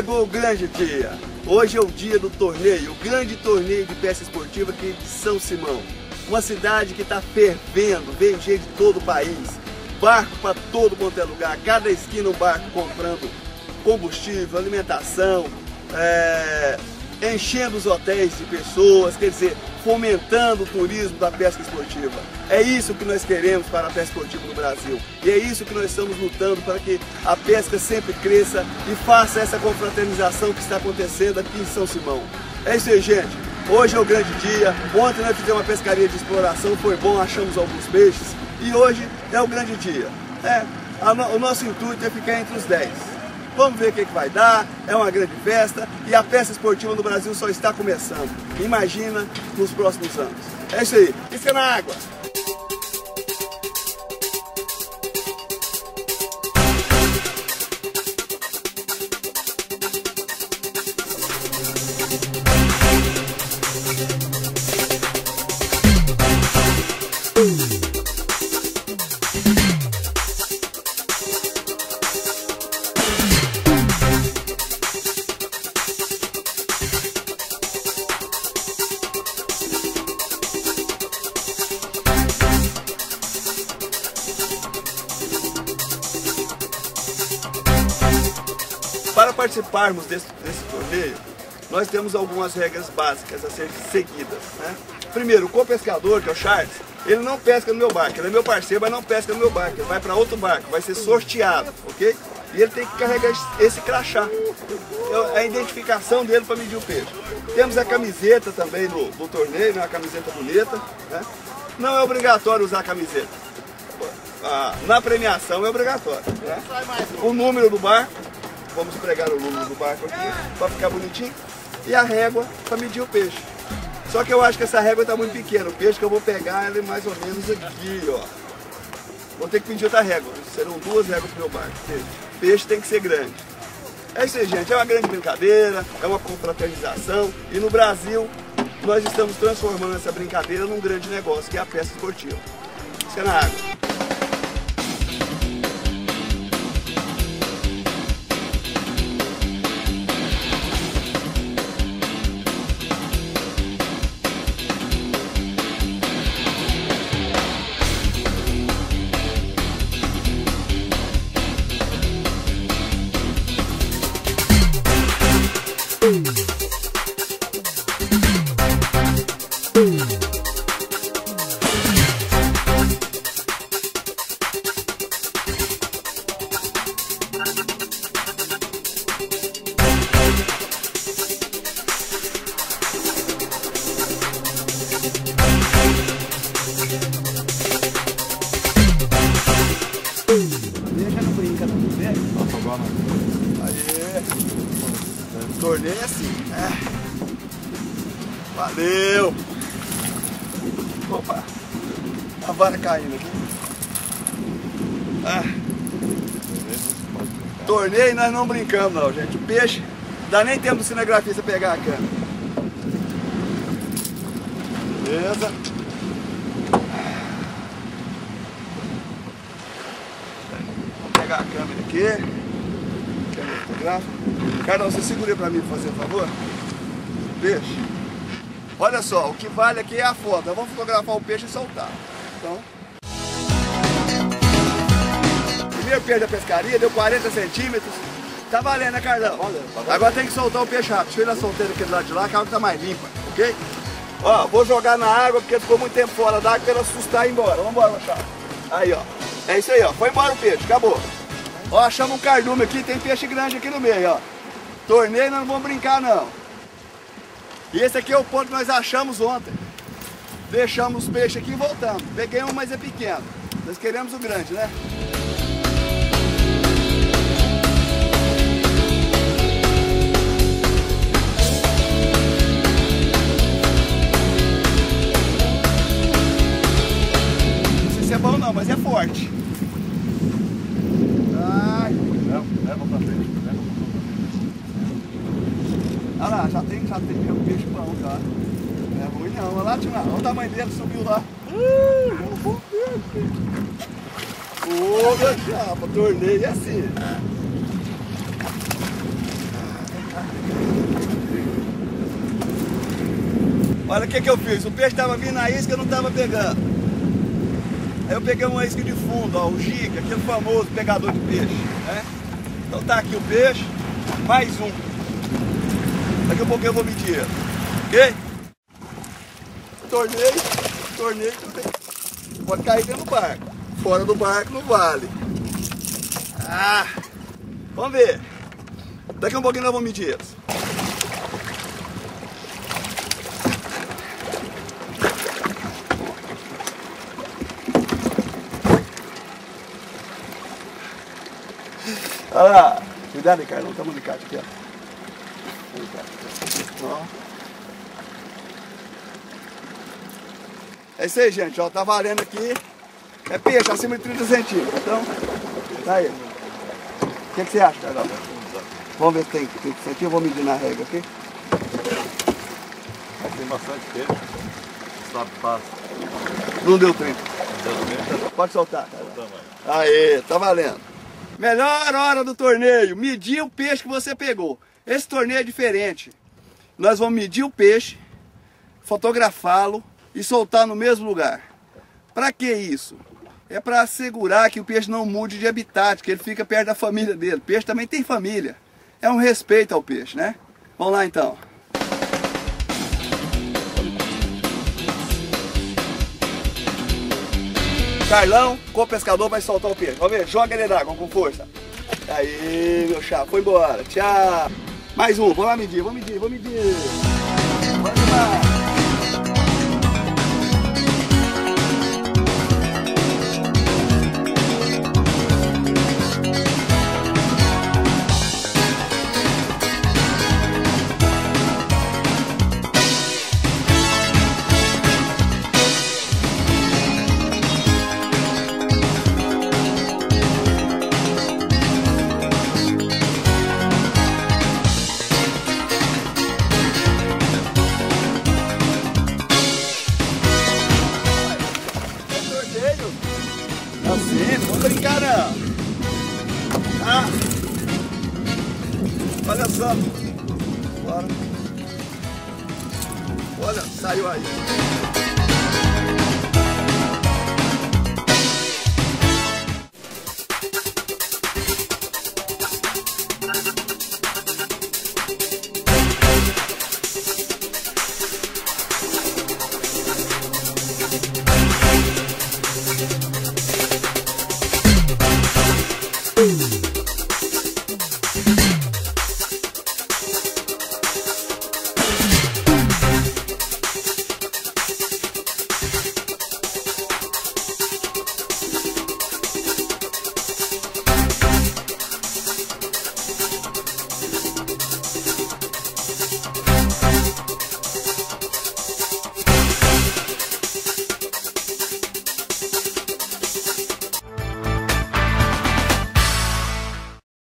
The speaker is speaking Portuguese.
Chegou o grande dia. Hoje é o dia do torneio, o grande torneio de pesca esportiva aqui de São Simão. Uma cidade que está fervendo, veio gente de todo o país. Barco para todo quanto é lugar, cada esquina um barco comprando combustível, alimentação, é, enchendo os hotéis de pessoas, quer dizer, fomentando o turismo da pesca esportiva. É isso que nós queremos para a pesca esportiva no Brasil. E é isso que nós estamos lutando para que a pesca sempre cresça e faça essa confraternização que está acontecendo aqui em São Simão. É isso aí, gente. Hoje é o grande dia. Ontem nós fizemos uma pescaria de exploração, foi bom, achamos alguns peixes. E hoje é o grande dia. É, o nosso intuito é ficar entre os 10. Vamos ver o que, que vai dar, é uma grande festa e a pesca esportiva no Brasil só está começando. Imagina nos próximos anos. É isso aí, isca na água! Para participarmos desse, desse, torneio, nós temos algumas regras básicas a serem seguidas. Né? Primeiro, o co-pescador, que é o Charles, ele não pesca no meu barco, ele é meu parceiro, mas não pesca no meu barco, ele vai para outro barco, vai ser sorteado, ok? E ele tem que carregar esse crachá, é a identificação dele para medir o peixe. Temos a camiseta também no, no torneio, né? uma camiseta bonita. Né? Não é obrigatório usar a camiseta. Ah, na premiação é obrigatório. Né? O número do barco, Vamos pregar o número do barco aqui para ficar bonitinho. E a régua para medir o peixe. Só que eu acho que essa régua está muito pequena. O peixe que eu vou pegar ele é mais ou menos aqui, ó. Vou ter que pedir outra régua. Serão duas réguas para o meu barco. Peixe tem que ser grande. É isso aí, gente. É uma grande brincadeira, é uma confraternização. E no Brasil, nós estamos transformando essa brincadeira num grande negócio, que é a pesca esportiva. Isso é na água. É assim. É. Valeu! Opa! A vara caindo aqui. Ah. Torneio nós não brincamos não, gente. O peixe, dá nem tempo do cinegrafista pegar a câmera. Beleza? Vou pegar a câmera aqui. Fotográfica. Carol, você segura para mim, fazer favor? Peixe. Olha só, o que vale aqui é a foto. Eu vou fotografar o peixe e soltar. Então... Primeiro peixe da pescaria, deu 40 centímetros. Tá valendo, né, Carlão? Agora tem que soltar o peixe rápido. Deixa eu ir do lado de lá, que a água tá mais limpa, ok? Ó, vou jogar na água porque ficou muito tempo fora d'água para ela assustar e ir embora. Vamos embora, Machado. Aí, ó. É isso aí, ó. Foi embora o peixe, acabou. Ó, achamos um cardume aqui, tem peixe grande aqui no meio, ó. Torneio nós não vamos brincar não. E esse aqui é o ponto que nós achamos ontem. Deixamos os peixes aqui e voltamos. Peguei um, mas é pequeno. Nós queremos o grande, né? Se é bom não, mas é forte. Ai, não, leva pra frente. Olha lá, já tem, já tem um peixe bom já. Não é ruim não. Olha lá, tio, olha o tamanho dele, subiu lá. Ô, meu chapa, torneio é assim. Olha o que, que eu fiz. O peixe estava vindo na isca eu não estava pegando. Aí eu peguei uma isca de fundo, ó, o giga, aquele famoso pegador de peixe. Né? Então tá aqui o peixe, mais um. Daqui a pouco eu vou medir. Ok? Tornei, tornei, pode cair dentro do barco. Fora do barco não vale. Ah, vamos ver. Daqui a um pouquinho nós vamos medir eles. Olha lá. Cuidado, Ricardo, não estamos ligados aqui, ó. É isso aí, gente, ó. Tá valendo aqui. É peixe acima de 30 centímetros. Então, tá aí. O que, que você acha, Carlão? Vamos ver se tem 30 centímetros. Eu vou medir na regra aqui. Tem bastante peixe. Sabe, passa. Não deu 30. Deu 30. Pode soltar, cara. Aê, tá valendo. Melhor hora do torneio, medir o peixe que você pegou. Esse torneio é diferente. Nós vamos medir o peixe, fotografá-lo e soltar no mesmo lugar. Para que isso? É para assegurar que o peixe não mude de habitat, que ele fica perto da família dele. O peixe também tem família. É um respeito ao peixe, né? Vamos lá então. Carlão, com o pescador, vai soltar o peixe. Vamos ver, joga ele na água com força. Aí, meu chapa, foi embora. Tchau. Mais um, vamos lá medir, vamos medir, vamos medir. Vamos lá. Não vamos brincar. Ah. Olha só. Bora. Olha, saiu aí.